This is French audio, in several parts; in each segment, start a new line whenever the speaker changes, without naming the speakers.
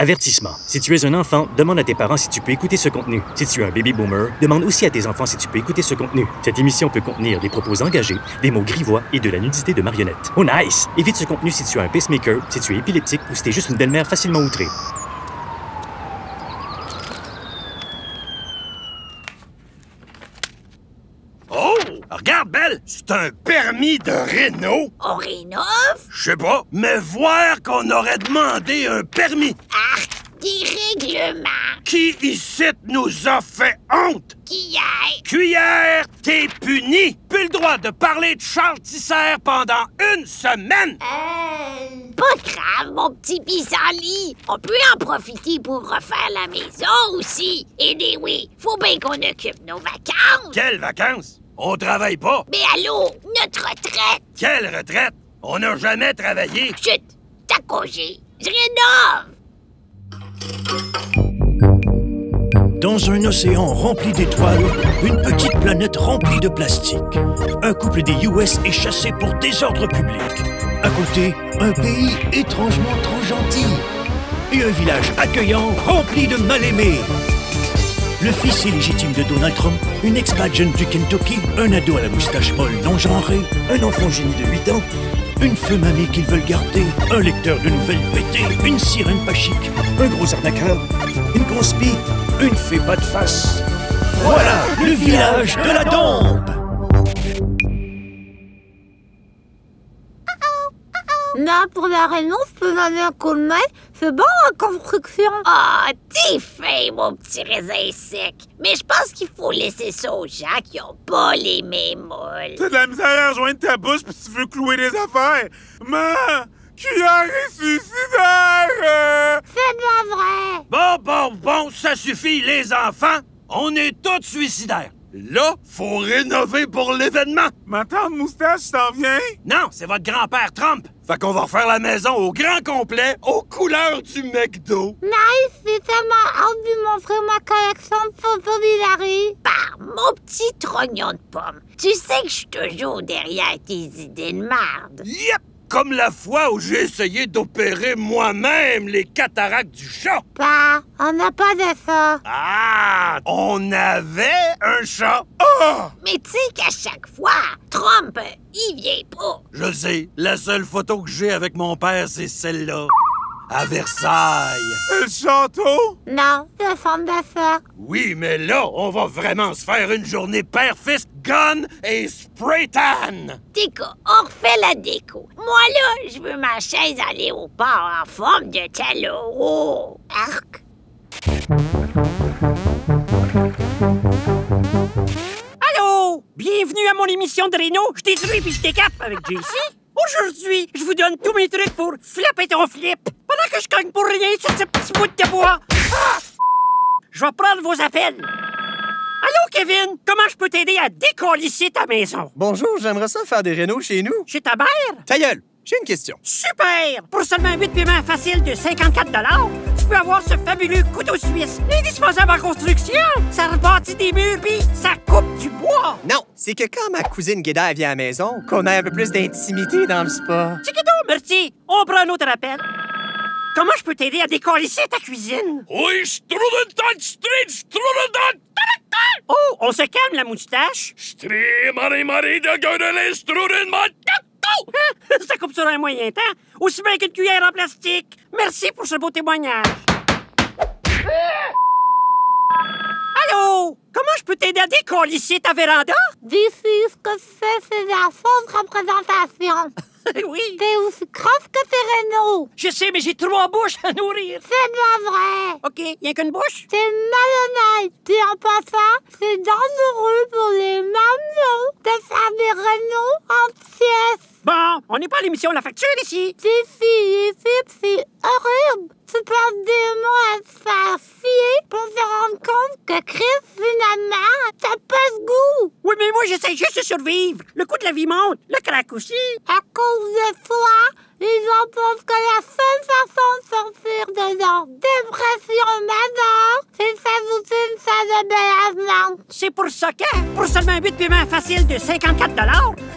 Avertissement. Si tu es un enfant, demande à tes parents si tu peux écouter ce contenu. Si tu es un baby boomer, demande aussi à tes enfants si tu peux écouter ce contenu. Cette émission peut contenir des propos engagés, des mots grivois et de la nudité de marionnettes. Oh nice! Évite ce contenu si tu as un pacemaker, si tu es épileptique ou si t'es juste une belle-mère facilement outrée.
Oh! Regarde, Belle! C'est un permis de Renault!
On rénove?
Je sais pas, mais voir qu'on aurait demandé un permis!
Arc! Des règlements!
Qui ici nous a fait honte?
Qui est?
Cuillère, t'es puni! Plus le droit de parler de Charles Tisser pendant une semaine!
Euh... Pas grave, mon petit pissenlit. On peut en profiter pour refaire la maison aussi. Et des oui, faut bien qu'on occupe nos vacances.
Quelles vacances? On travaille pas!
Mais allô, notre retraite!
Quelle retraite? On n'a jamais travaillé!
Chut! T'as congé! Je rénove!
Dans un océan rempli d'étoiles, une petite planète remplie de plastique. Un couple des US est chassé pour désordre public. À côté, un pays étrangement trop gentil. Et un village accueillant rempli de mal-aimés. Le fils illégitime de Donald Trump, une expat jeune du Kentucky, un ado à la moustache molle non genrée, un enfant génie de 8 ans, une femme amie qu'ils veulent garder, un lecteur de nouvelles pétées, une sirène pas chic, un gros arnaqueur, une grosse bille, une fée pas de face. Voilà le village de la Dombe
Pour la réunion, je peux donner un coup de main. C'est bon, en construction.
Ah, t'es fin, mon petit raisin sec. Mais je pense qu'il faut laisser ça aux gens qui ont pas les mêmes moules.
T'as de la misère à joindre ta bouche puis tu veux clouer des affaires. Ma cuillère est suicidaire!
C'est bien vrai.
Bon, bon, bon, ça suffit, les enfants! On est tous suicidaires! Là, faut rénover pour l'événement!
Ma tante moustache s'en vient?
Non, c'est votre grand-père Trump! Fait qu'on va refaire la maison au grand complet, aux couleurs du McDo!
Nice, j'ai tellement hâte de lui montrer ma collection de photos d'Hilary.
Par mon petit trognon de pomme, tu sais que je suis toujours derrière tes idées de merde.
Yep! Comme la fois où j'ai essayé d'opérer moi-même les cataractes du chat!
Bah, on n'a pas de ça.
Ah! On avait un chat! Ah!
Mais tu sais qu'à chaque fois, Trump, il vient pas.
Je sais, la seule photo que j'ai avec mon père, c'est celle-là. À Versailles.
Le château?
Non, c'est son d'affaires.
Oui, mais là, on va vraiment se faire une journée père-fils gun et spray-tan!
Déco, on refait la déco. Moi, là, je veux ma chaise à léopard en forme de talon. Arc.
Allô! Bienvenue à mon émission de Réno. Je détruis puis je décape avec JC. Aujourd'hui, je vous donne tous mes trucs pour flapper ton flip. Pendant que je cogne pour rien sur ce petit bout de bois. Ah! Je vais prendre vos appels. Allô, Kevin? Comment je peux t'aider à décolisser ta maison?
Bonjour, j'aimerais ça faire des rénaux chez nous.
Chez ta mère?
Ta gueule, j'ai une question.
Super! Pour seulement 8 paiements faciles de 54 tu peux avoir ce fabuleux couteau suisse. Indispensable en construction. Ça rebâtit des murs puis ça coupe du bois.
Non, c'est que quand ma cousine Guédère vient à la maison, qu'on ait un peu plus d'intimité dans le spa.
Chiquito, merci. On prend un autre appel. Comment je peux t'aider à décolisser ta cuisine?
Oui, Strudentat, Street, Strudentat!
Oh, on se calme la moustache.
Stri, Marie, Marie, de Gödele, Strudenmat!
Ça coupe sur un moyen temps. Aussi bien qu'une cuillère en plastique. Merci pour ce beau témoignage. Allô? Comment je peux t'aider à décolisser ta véranda?
D'ici, ce que c'est de la fausse représentation.
oui.
T'es aussi crosse que tes rénaux.
Je sais, mais j'ai trois bouches à nourrir.
C'est bien vrai.
OK, y a qu'une bouche?
C'est malhonnête. Puis en passant, c'est dangereux pour les mamelons de faire des rénaux en pièces.
Bon, on n'est pas à l'émission La Facture ici.
Si, si, ici, c'est horrible. Tu passes des mots à te faire fier pour te rendre compte que Chris, finalement, ça passe goût.
Oui, mais moi, j'essaie juste de survivre. Le coût de la vie monte. Le crack aussi.
À cause de toi, les gens pensent que la seule façon de sortir de leur dépression majeure, c'est de s'ajouter une salle de balancement.
C'est pour ça que, pour seulement 8 paiements faciles de 54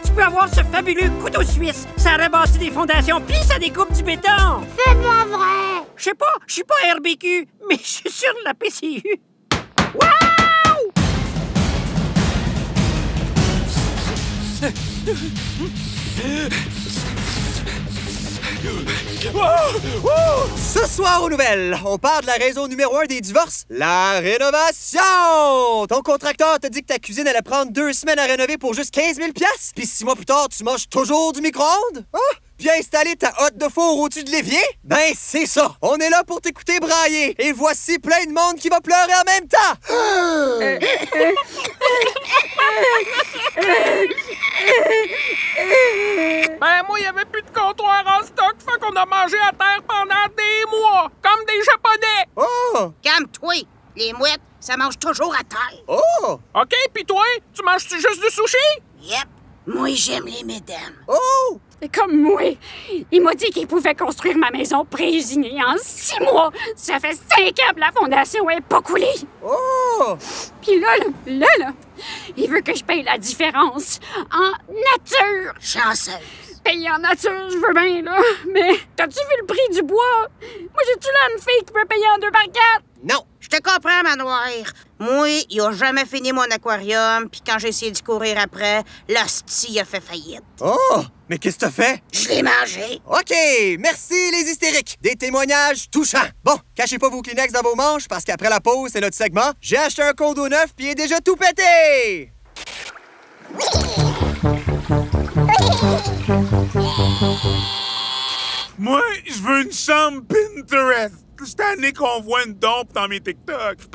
tu peux avoir ce fabuleux couteau suisse. Ça rebâtit des fondations puis ça découpe du béton.
C'est pas vrai.
Je sais pas, je suis pas RBQ, mais je suis sur la PCU. Wow!
Ce soir aux nouvelles, on parle de la raison numéro un des divorces, la rénovation! Ton contracteur t'a dit que ta cuisine allait prendre deux semaines à rénover pour juste 15 000 Puis six mois plus tard, tu manges toujours du micro-ondes? Ah! Puis installer ta hotte de four au-dessus de l'évier? Ben, c'est ça! On est là pour t'écouter brailler! Et voici plein de monde qui va pleurer en même temps!
Ben, moi, il avait plus de comptoir en stock, fait qu'on a mangé à terre pendant des mois, comme des Japonais.
Oh!
Calme-toi. Les mouettes, ça mange toujours à terre.
Oh!
OK, pis toi, tu manges-tu juste du sushi?
Yep. Moi, j'aime les mesdames.
Oh!
Comme moi. Il m'a dit qu'il pouvait construire ma maison pré-usinée en six mois. Ça fait cinq ans que la fondation est pas coulée.
Oh!
Puis là, là, là, là, il veut que je paye la différence en nature.
Chanceuse.
Payer en nature, je veux bien, là. Mais t'as-tu vu le prix du bois? Moi, j'ai-tu là une fille qui peut payer en deux par quatre?
Non!
Je te comprends, Manoir. Moi, il a jamais fini mon aquarium, puis quand j'ai essayé de courir après, l'hostie a fait faillite.
Oh! Mais qu'est-ce que t'as fait?
Je l'ai mangé.
OK, merci les hystériques. Des témoignages touchants. Bon, cachez pas vos Kleenex dans vos manches parce qu'après la pause, c'est notre segment. J'ai acheté un condo neuf puis il est déjà tout pété.
Moi, je veux une chambre Pinterest. Je suis tanné qu'on voit une dompe dans mes TikTok.
Que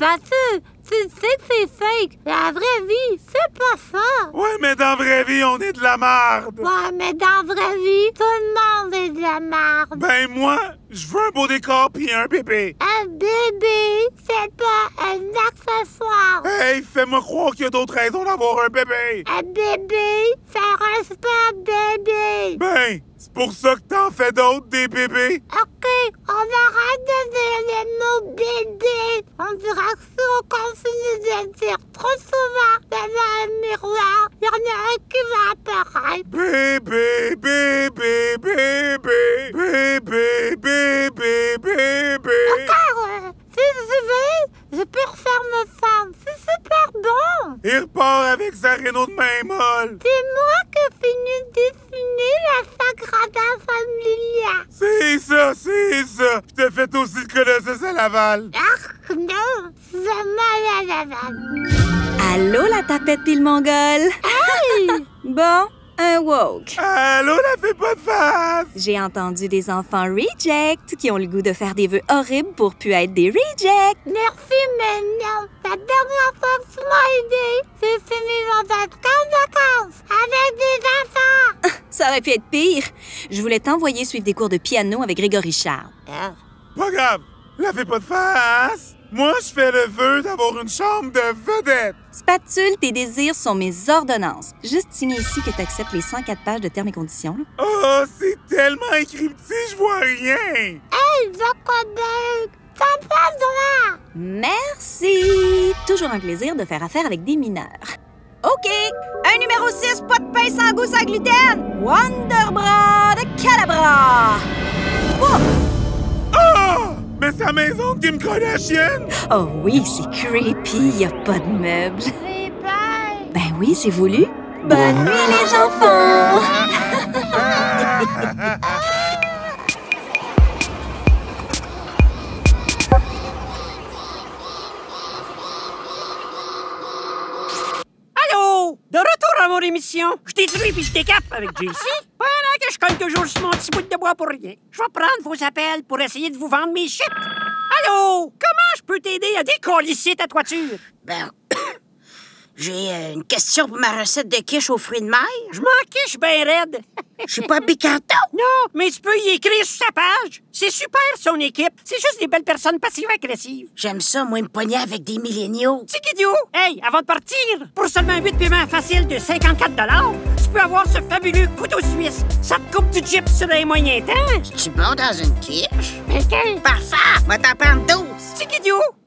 tu sais que c'est fake. La vraie vie, c'est pas ça.
Ouais, mais dans la vraie vie, on est de la merde.
Ouais, mais dans la vraie vie, tout le monde est de la merde.
Ben moi, je veux un beau décor puis un bébé.
Un bébé, c'est pas un accessoire.
Hey, fais-moi croire qu'il y a d'autres raisons d'avoir un bébé.
Un bébé, ça reste pas un bébé.
C'est pour ça que t'en fais d'autres, des bébés.
OK, on arrête de dire le mot bébé. On dira que si on continue de le dire trop souvent devant un miroir, il y en a un qui va apparaître.
Bébé, bébé, bébé, bébé, bébé, bébé.
Encore, euh, si tu veux, je peux refaire ma femme. C'est super bon.
Il repart avec sa Renault de main molle.
C'est moi qui finis de dessiner la Sagrada Familia.
C'est ça, c'est ça. Puis Colossus à Laval.
Ah, non, c'est mal à Laval.
Allô, la tapette pile mongole? bon, un woke.
Allô, la fait pas de face.
J'ai entendu des enfants reject qui ont le goût de faire des vœux horribles pour plus être des reject.
Merci, mais non. La dernière fois que tu m'as aidé, c'est fini dans un camp de vacances avec des enfants.
Ça aurait pu être pire. Je voulais t'envoyer suivre des cours de piano avec Grégory Charles.
Pas grave. La fait pas de face. Moi, je fais le vœu d'avoir une chambre de vedette.
Spatule, tes désirs sont mes ordonnances. Juste signer ici que tu acceptes les 104 pages de termes et conditions. là.
Oh, c'est tellement écrit petit, je vois rien.
Hey, Zuckerberg, t'as pas le droit.
Merci! Toujours un plaisir de faire affaire avec des mineurs. OK! Un numéro 6, pas de pain sans goût, sans gluten! Wonderbra de Calabra!
Oh! Mais c'est la maison de Kim Kardashian?
Oh oui, c'est creepy, y a pas de meubles. Ben oui, c'est voulu. Bonne nuit, les enfants!
Allô? De retour à mon émission. Je détruis puis je décape avec JC. Je colle toujours sur mon petit bout de bois pour rien. Je vais prendre vos appels pour essayer de vous vendre mes shit. Allô? Comment je peux t'aider à décollisser ta toiture?
Ben, j'ai euh, une question pour ma recette de quiche aux fruits de mer.
Je m'en quiche ben raide.
Je suis pas bicanto.
Non, mais tu peux y écrire sur sa page. C'est super, son équipe. C'est juste des belles personnes passives-agressives.
J'aime ça, moi, me pogner avec des milléniaux.
Tigidou! Hey, avant de partir, pour seulement 8 paiements faciles de 54 tu peux avoir ce fabuleux couteau suisse. Ça te coupe du chip sur les moyens temps.
Tu bon dans une quiche?
Mais quel...
Parfait! Va t'en prendre 12.
Tigidou!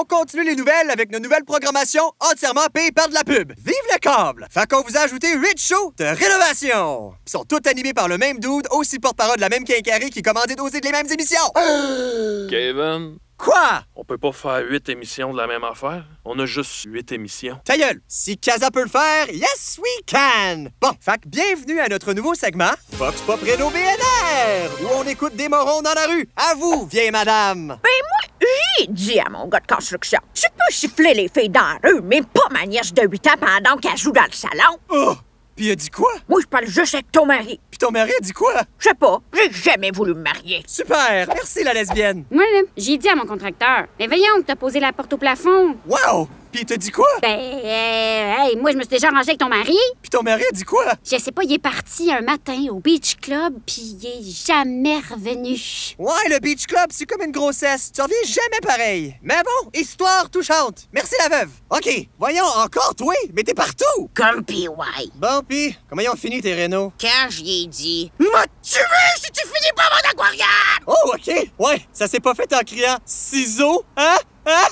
Continuer les nouvelles avec nos nouvelles programmations entièrement payées par de la pub. Vive le câble! Fait qu'on vous a ajouté 8 shows de rénovation. Ils sont tous animés par le même dude, aussi porte-parole de la même quincaillerie qui commandait d'oser les mêmes émissions.
Kevin,
Quoi?
on peut pas faire huit émissions de la même affaire. On a juste huit émissions.
Ta gueule! Si Casa peut le faire, yes we can! Bon, que bienvenue à notre nouveau segment, Vox Pop Réno BNR, où on écoute des morons dans la rue. À vous, vieille madame!
Ben moi, j'ai dit à mon gars de construction, tu peux siffler les filles dans la rue, mais pas ma nièce de 8 ans pendant qu'elle joue dans le salon.
Oh! Puis il a dit quoi?
Moi, je parle juste avec ton mari.
Puis ton mari a dit quoi?
Je sais pas, j'ai jamais voulu me marier.
Super! Merci la lesbienne!
Moi, là, j'ai dit à mon contracteur, mais voyons, t'as posé la porte au plafond.
Wow! Puis il t'a dit quoi?
Ben, euh, hey, moi, je me suis déjà rangé avec ton mari.
Puis ton mari a dit quoi?
Je sais pas, il est parti un matin au Beach Club, puis il est jamais revenu.
Ouais, le Beach Club, c'est comme une grossesse. Tu reviens jamais pareil. Mais bon, histoire touchante. Merci la veuve. OK, voyons, encore toi, mais t'es partout.
Comme PY.
Bon, pis, comment ils ont fini tes rénaux?
Quand j'y ai dit, m'a tué si tu finis pas mon aquarium!
Oh, OK. Ouais, ça s'est pas fait en criant ciseaux, hein? Hein?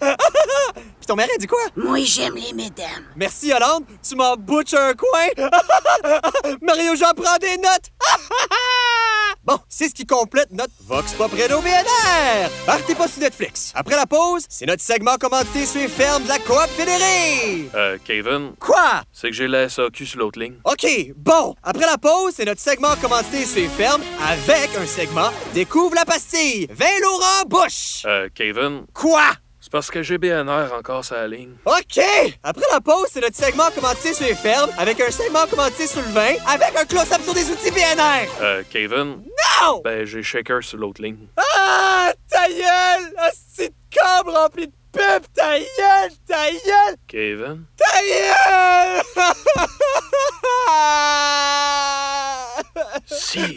Puis ton mari a dit quoi?
Moi, j'aime les mesdames.
Merci, Hollande. Tu m'en butches un coin. Mario Jean prend des notes. bon, c'est ce qui complète notre Vox Pop Reno BNR. Partez pas sur Netflix. Après la pause, c'est notre segment commenté sur les fermes de la Coop Fédérée.
Euh, Kevin,
Quoi?
c'est que j'ai la SAQ sur l'autre ligne.
OK, bon. Après la pause, c'est notre segment commenté sur les fermes avec un segment Découvre la pastille. Vin Laurent Bush.
Euh, Kevin,
Quoi?
C'est parce que j'ai BNR encore sur la ligne.
OK! Après la pause, c'est notre segment commenté sur les fermes avec un segment commenté sur le vin avec un close-up sur des outils BNR.
Euh, Kevin,
Non!
ben j'ai Shaker sur l'autre ligne.
Ah! Ta gueule! Un petit câble rempli de pub! Ta gueule! Ta gueule!
Kevin,
Ta gueule!
si.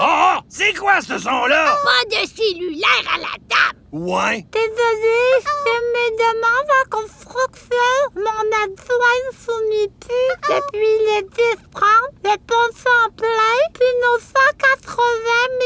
Oh! C'est quoi ce son-là?
Pas de cellulaire à la table.
Ouais.
Désolé, je me demande en construction. Mon adjoint soumis plus depuis le 10-30. Le pont en plein, puis nos 180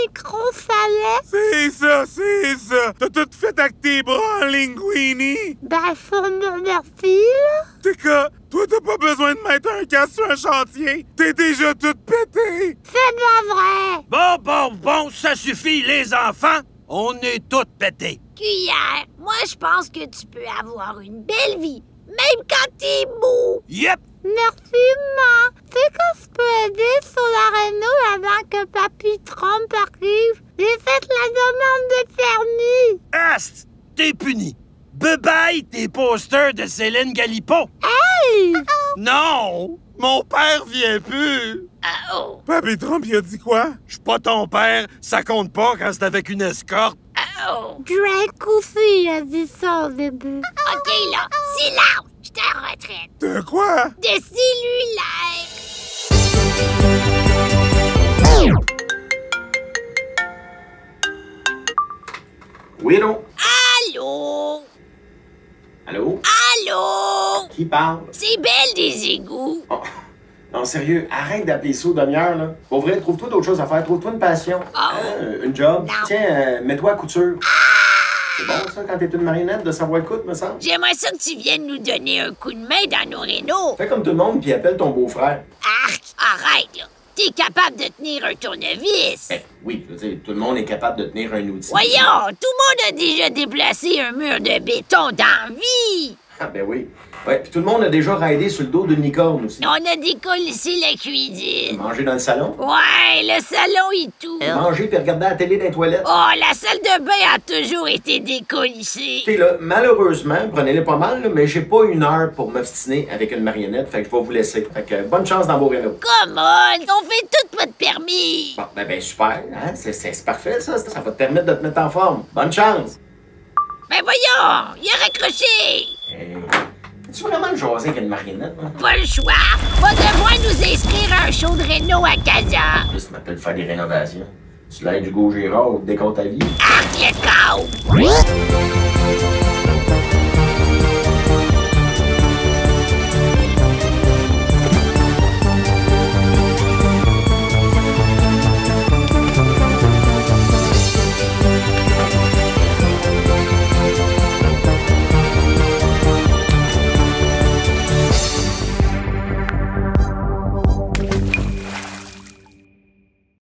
micros salaires.
C'est ça, c'est ça. T'as tout fait avec tes bras en linguini.
Ben, faut me remercier, là.
T'es quoi? Toi, t'as pas besoin de mettre un casque sur un chantier. T'es déjà tout pété.
C'est bien vrai.
Bon, bon, bon, ça suffit, les enfants. On est tous pétés.
Cuillère, moi, je pense que tu peux avoir une belle vie, même quand t'es mou.
Yep.
Merci, ma. Tu sais que je peux aider sur la réno avant que Papy Trump arrive. J'ai fait la demande de permis.
Ast, t'es puni. Bye-bye tes posters de Céline Galipo.
Hey!
Non, mon père vient plus.
Ah oh,
Papy Trump, il a dit quoi?
Je suis pas ton père, ça compte pas quand c'est avec une escorte.
ah oh.
Drake aussi a dit ça au début.
OK, là, silence, je t'en retraite.
De quoi?
De cellulaire.
Oui, non?
Allô?
Allô?
Allô?
Qui parle?
C'est belle des égouts.
Oh. Non, sérieux, arrête d'appeler ça aux demi-heure, là. Pour vrai, trouve-toi d'autres choses à faire. Trouve-toi une passion. Hein, une job.
Non.
Tiens, euh, mets-toi à couture. C'est bon, ça, quand t'es une marionnette, de savoir coudre, me semble?
J'aimerais ça que tu viennes nous donner un coup de main dans nos rénaux.
Fais comme tout le monde, puis appelle ton beau-frère.
Arc, arrête, là. T'es capable de tenir un tournevis.
Eh, oui, je veux dire, tout le monde est capable de tenir un outil.
Voyons, tout le monde a déjà déplacé un mur de béton dans la vie.
Ah, ben oui. Ouais, puis tout le monde a déjà raidé sur le dos d'une licorne aussi.
On a décollissé la cuisine.
Manger dans le salon?
Ouais, le salon et tout.
Manger puis regarder la télé dans les toilettes?
Oh, la salle de bain a toujours été décollissée.
Écoutez, là, malheureusement, prenez-le pas mal, là, mais j'ai pas une heure pour m'obstiner avec une marionnette, fait que je vais vous laisser. Fait que bonne chance dans vos rénaux.
Come on, on fait tout pas de permis.
Bon, ben, ben super, hein? C'est parfait, ça. Ça va te permettre de te mettre en forme. Bonne chance!
Ben voyons, il a raccroché.
Hey. Tu vraiment le jaser avec une marionnette, hein?
Pas le choix. Va devoir nous inscrire à un show de réno à Casa.
Juste m'appelle faire des rénovations. Tu l'aides du Gérard ou décompte ta vie?
Cao.